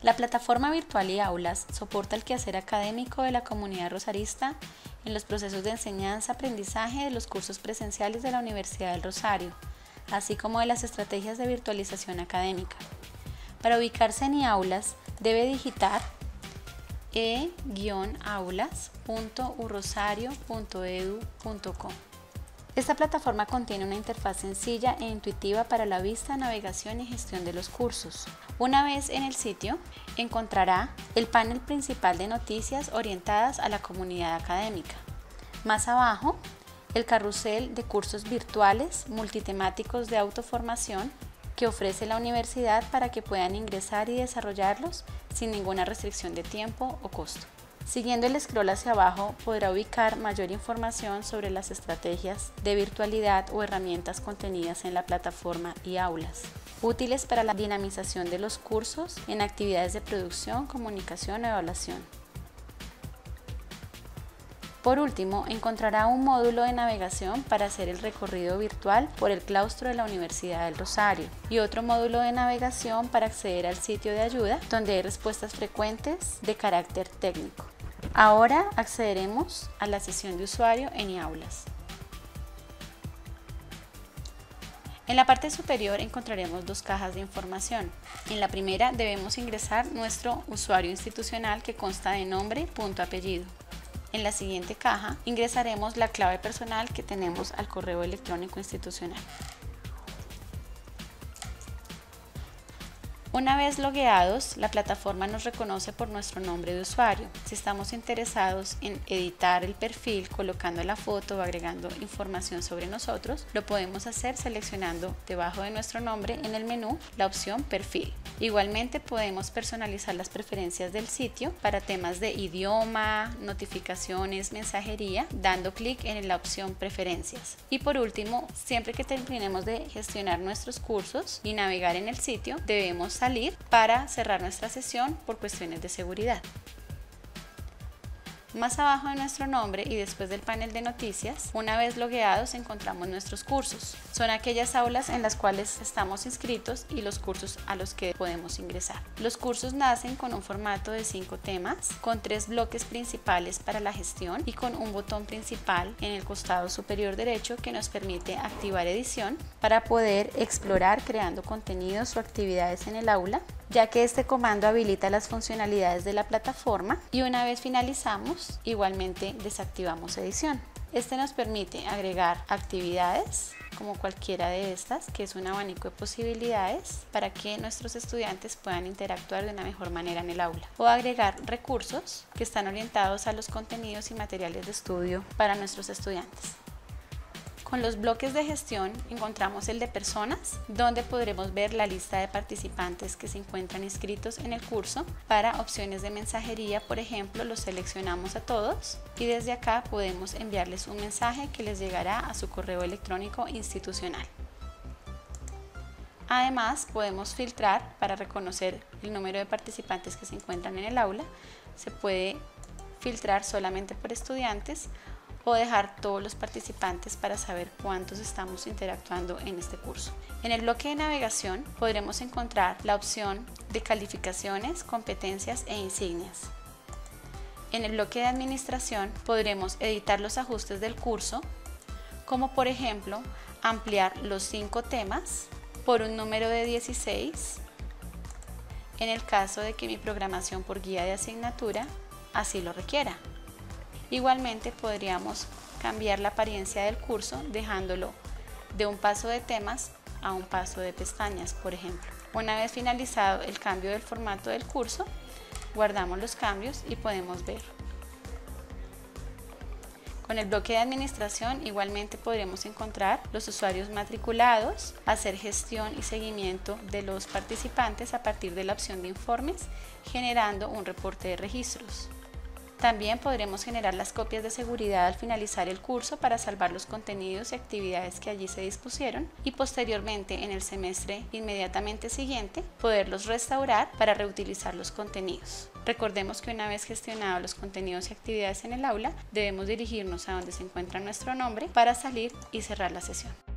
La plataforma virtual y aulas soporta el quehacer académico de la comunidad rosarista en los procesos de enseñanza-aprendizaje de los cursos presenciales de la Universidad del Rosario, así como de las estrategias de virtualización académica. Para ubicarse en iAulas, debe digitar e-aulas.urrosario.edu.co. Esta plataforma contiene una interfaz sencilla e intuitiva para la vista, navegación y gestión de los cursos. Una vez en el sitio, encontrará el panel principal de noticias orientadas a la comunidad académica. Más abajo, el carrusel de cursos virtuales multitemáticos de autoformación que ofrece la universidad para que puedan ingresar y desarrollarlos sin ninguna restricción de tiempo o costo. Siguiendo el scroll hacia abajo podrá ubicar mayor información sobre las estrategias de virtualidad o herramientas contenidas en la plataforma y aulas, útiles para la dinamización de los cursos en actividades de producción, comunicación o evaluación. Por último, encontrará un módulo de navegación para hacer el recorrido virtual por el claustro de la Universidad del Rosario y otro módulo de navegación para acceder al sitio de ayuda donde hay respuestas frecuentes de carácter técnico. Ahora accederemos a la sesión de usuario en iAulas. En la parte superior encontraremos dos cajas de información. En la primera debemos ingresar nuestro usuario institucional que consta de nombre, punto, apellido. En la siguiente caja ingresaremos la clave personal que tenemos al correo electrónico institucional. Una vez logueados, la plataforma nos reconoce por nuestro nombre de usuario. Si estamos interesados en editar el perfil colocando la foto o agregando información sobre nosotros, lo podemos hacer seleccionando debajo de nuestro nombre en el menú la opción Perfil. Igualmente podemos personalizar las preferencias del sitio para temas de idioma, notificaciones, mensajería, dando clic en la opción Preferencias. Y por último, siempre que terminemos de gestionar nuestros cursos y navegar en el sitio, debemos salir para cerrar nuestra sesión por cuestiones de seguridad. Más abajo de nuestro nombre y después del panel de noticias, una vez logueados encontramos nuestros cursos. Son aquellas aulas en las cuales estamos inscritos y los cursos a los que podemos ingresar. Los cursos nacen con un formato de cinco temas, con tres bloques principales para la gestión y con un botón principal en el costado superior derecho que nos permite activar edición para poder explorar creando contenidos o actividades en el aula ya que este comando habilita las funcionalidades de la plataforma y una vez finalizamos, igualmente desactivamos edición. Este nos permite agregar actividades como cualquiera de estas, que es un abanico de posibilidades para que nuestros estudiantes puedan interactuar de una mejor manera en el aula. O agregar recursos que están orientados a los contenidos y materiales de estudio para nuestros estudiantes. Con los bloques de gestión encontramos el de personas, donde podremos ver la lista de participantes que se encuentran inscritos en el curso. Para opciones de mensajería, por ejemplo, los seleccionamos a todos y desde acá podemos enviarles un mensaje que les llegará a su correo electrónico institucional. Además, podemos filtrar para reconocer el número de participantes que se encuentran en el aula. Se puede filtrar solamente por estudiantes o dejar todos los participantes para saber cuántos estamos interactuando en este curso. En el bloque de navegación podremos encontrar la opción de calificaciones, competencias e insignias. En el bloque de administración podremos editar los ajustes del curso, como por ejemplo ampliar los cinco temas por un número de 16, en el caso de que mi programación por guía de asignatura así lo requiera. Igualmente podríamos cambiar la apariencia del curso dejándolo de un paso de temas a un paso de pestañas, por ejemplo. Una vez finalizado el cambio del formato del curso, guardamos los cambios y podemos ver. Con el bloque de administración igualmente podremos encontrar los usuarios matriculados, hacer gestión y seguimiento de los participantes a partir de la opción de informes, generando un reporte de registros. También podremos generar las copias de seguridad al finalizar el curso para salvar los contenidos y actividades que allí se dispusieron y posteriormente en el semestre inmediatamente siguiente poderlos restaurar para reutilizar los contenidos. Recordemos que una vez gestionados los contenidos y actividades en el aula, debemos dirigirnos a donde se encuentra nuestro nombre para salir y cerrar la sesión.